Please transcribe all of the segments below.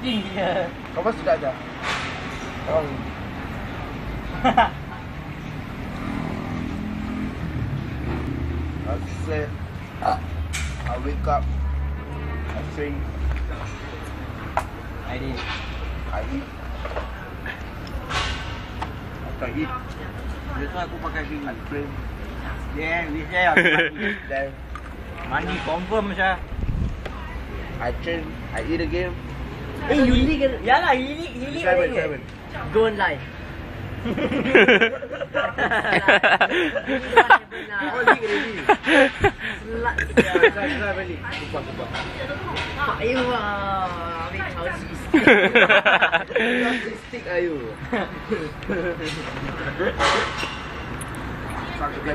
dia. Kau pasti tak ada. Oh. I sleep. I wake up. I drink. I eat. After I eat, Besok aku pakai gini. I drink. Yeah, we share aku mandi. Then Mandi confirm Syah. I train. I eat again. Eh, you leak it. Yalah, hilik hilik Seven, seven. Don't lie. Oh, leak already. Balik. Pak you ambil Stick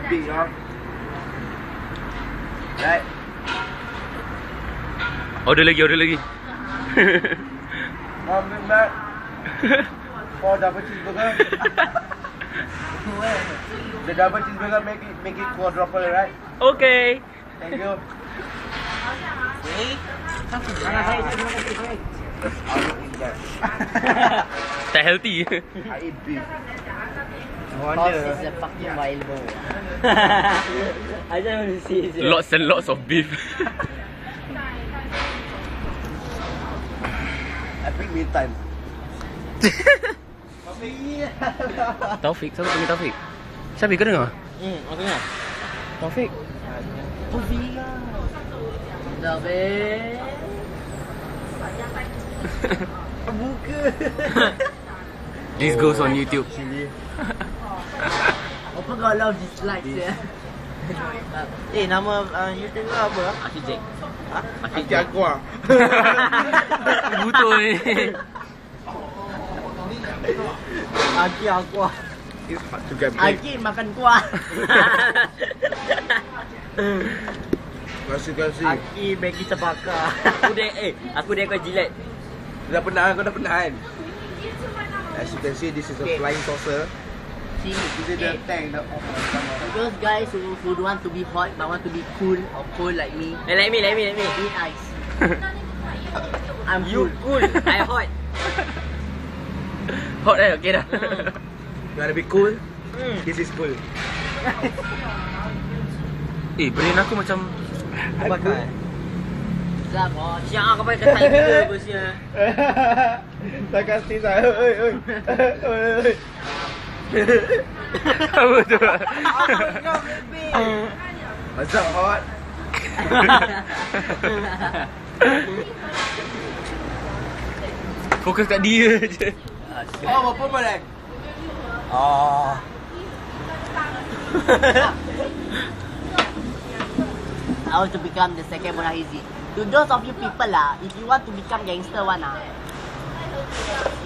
big, huh? Right? Order lagi, order lagi. One Big Mac. Four double cheeseburger. the double cheeseburger make it make it quadruple, right? okay. Thank you. Mana saya saya terima kasih saya. I don't eat healthy. I eat beef. Boss is a fucking wild boy. I just want to see it. lots and lots of beef. me time. Taufik, siapa panggil Taufik? Siapa kau dengar? Hmm, maksudnya. Taufik. Dah be. This goes on YouTube. Apa kau love dislikes ya? Eh, nama uh, YouTube kau apa? Akid Jack. Ha? Akid Aki aku ah. Butuh ni. Aki aku. It's hard to get big. Aki makan kuah. Kasih kasih. Aki bagi bakar. aku dek eh, aku dek kau jilat. Dah pernah kau dah pernah kan? As you can see, this is a Okay. flying saucer. See, This is the eh, tank. The, oh, for those guys who, who don't want to be hot but want to be cool or cold like me, Eh, let me, let me, let me. eat ice. I'm You cool. cool, I hot. Hot eh, okay dah. you wanna be cool? Hmm. This is cool. eh, brain aku macam Kau bakar. Zap, oh, Siang kau pakai ketai gila bosnya. Sarkastis ah. Oi, oi. Oi, oi. Apa tu? What's up, hot? Fokus kat dia je. Oh, apa balik? Oh. I want to become the second Murahizi. To those of you people lah, if you want to become gangster one ah,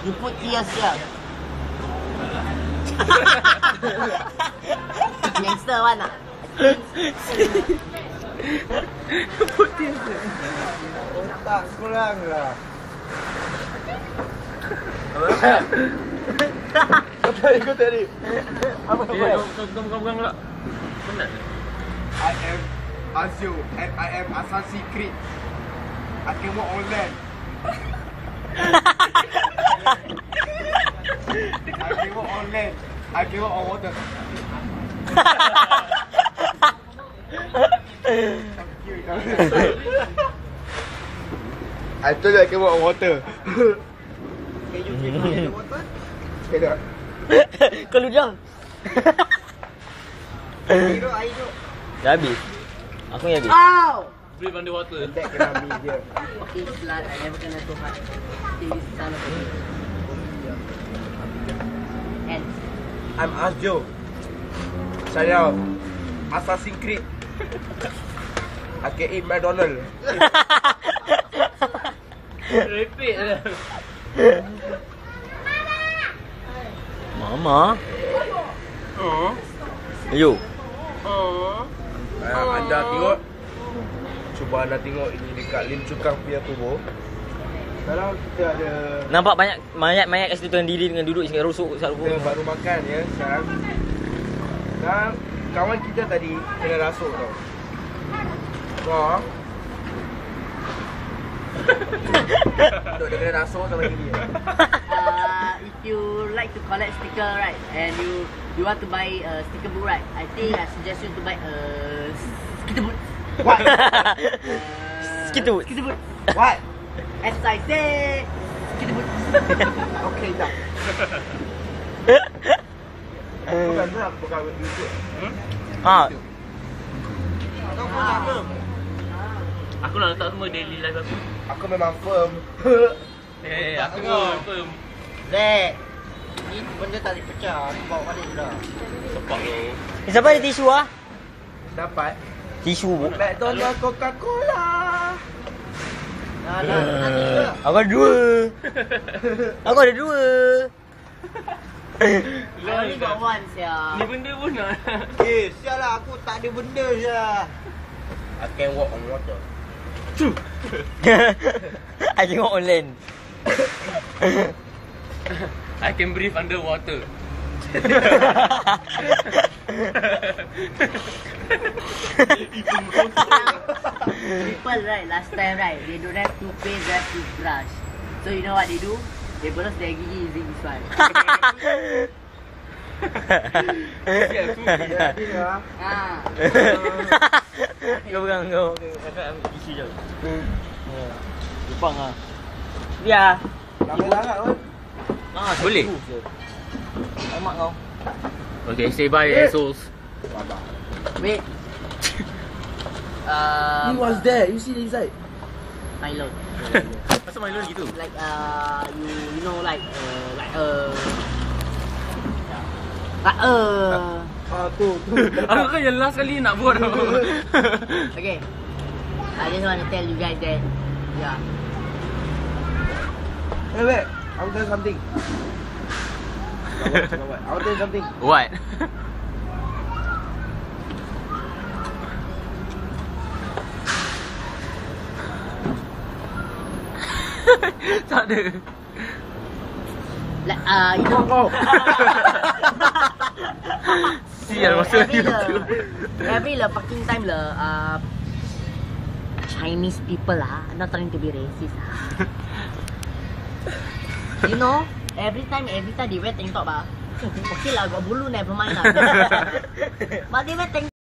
you put tears here. Gangster one ah. Tak kurang lah. Kau tadi, kau tadi. Apa Eh, apa? kau kau kau pegang pula. Penat. I am Azio and I am Assassin Creed. I can walk on land. I can walk on land. I can walk on water. I told you I can walk on water. can you me the water? Cannot. Kau ludah. Ayo, ayo. Dah habis. Aku yang habis. Ow! Breathe underwater. That cannot be here. Fucking slut, I never gonna do hard. This son of a bitch. And I'm Azjo. Saya Assassin's Creed. Eat McDonald. Repeat dah. Mama. Yo. Uh, anda tengok Cuba anda tengok ini dekat Lim Cukang punya kubur Sekarang kita ada Nampak banyak mayat-mayat kat situ tuan diri dengan duduk dengan rusuk kat Kita baru makan ya sekarang Sekarang kawan kita tadi kena rasuk tau Wah Duk dia kena rasa sama gini. uh, if you like to collect sticker, right, and you you want to buy a sticker book, right, I think I suggest you to buy a sticker book. What? Uh, Sticker book. Sticker book. What? As I say, sticker book. Okay dah. Bukan tu aku bukan YouTube. Ha. Kau pun apa? Aku nak letak semua daily life aku. Aku memang firm. Eh, aku pun firm. Zek, ni benda tak boleh pecah. Aku bawa balik dah. Sepak tu. Eh, siapa ada tisu ah? Dapat. Tisu bu. McDonald Coca-Cola. Aku ada dua. Aku ada dua. I only got one, sia. Ni benda pun nak. Eh, sial lah. Aku tak ada benda, sia. I can walk on water. I tengok online. I can breathe underwater. People, right, last time, right, they don't have toothpaste, they have toothbrush. So, you know what they do? They brush their gigi using this one. ah. kau pegang kau. Kakak ambil tisu jap. Ha. Lupang ah. Biar. Lama sangat pun. Ah, Boleh? Alamak kau. Okay, say bye assholes. Wait. Uh, He was there. You see the inside. Milo. Pasal Milo gitu? Like, uh, you, you know, like, uh, like, uh, like, uh, Ah tu tu. Aku kan yang last kali nak buat okay. I just want to tell you guys that, yeah. Wait wait. I will tell you something. I will tell you something. What? tak ada. Like, uh, you know, Kau. Sial masa every the, YouTube. every the fucking time the, uh, Chinese people ah, not trying to be racist ah. you know, every time, every time they wear tank top ah, okay lah, got bulu never mind lah. But they wear tank